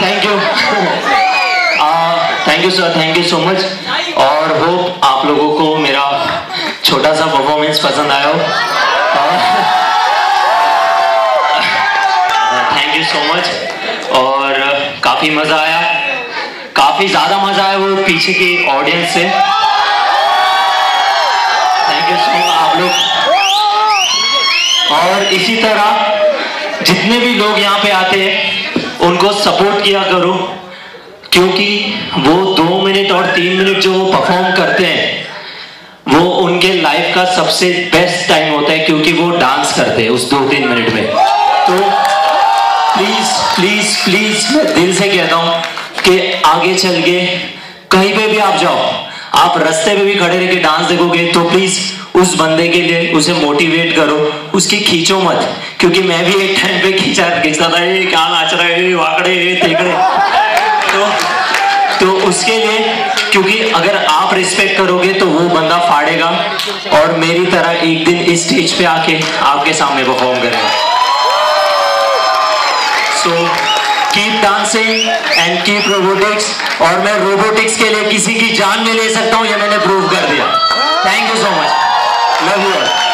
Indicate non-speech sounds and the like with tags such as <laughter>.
Thank you thank you sir thank you so much और hope आप लोगों को मेरा छोटा सा परफॉर्मेंस पसंद आया हो। थैंक यू सो मच और <laughs> काफ़ी मज़ा आया। काफ़ी ज़्यादा मज़ा आया वो पीछे की ऑडियंस से। थैंक यू सो मच आप लोग। और इसी तरह जितने भी लोग यहाँ पे किया करो? क्योंकि वो दो मिनट और तीन मिनट जो वो परफॉर्म करते हैं, वो उनके लाइफ का सबसे बेस्ट टाइम होता है क्योंकि वो डांस करते हैं उस दो तीन मिनट में। तो प्लीज़ प्लीज़ प्लीज़ मैं दिल से कहता हूँ कि आगे चल के कहीं पे भी आप जाओ, आप रास्ते पे भी खड़े रह के डांस देखोगे तो प्लीज़ उस बंदे के लिए उसे मोटिवेट करो। उसकी खींचो मत, क्योंकि मैं भी एक टाइम पे खींचा, खींचता था, ये क्या नाच रहा है? वाकड़े तेकड़े तो तो उसके लिए, क्योंकि अगर आप रिस्पेक्ट करोगे तो वो बंदा फाड़ेगा। और मेरी तरह एक दिन इस स्टेज पे आके आपके सामने परफॉर्म करेगा। So keep dancing and keep robotics और मैं रोबोटिक्स के लिए किसी की जान में ले सकता हूँ, ये मैंने प्रूव कर दिया। Thank you so much Let's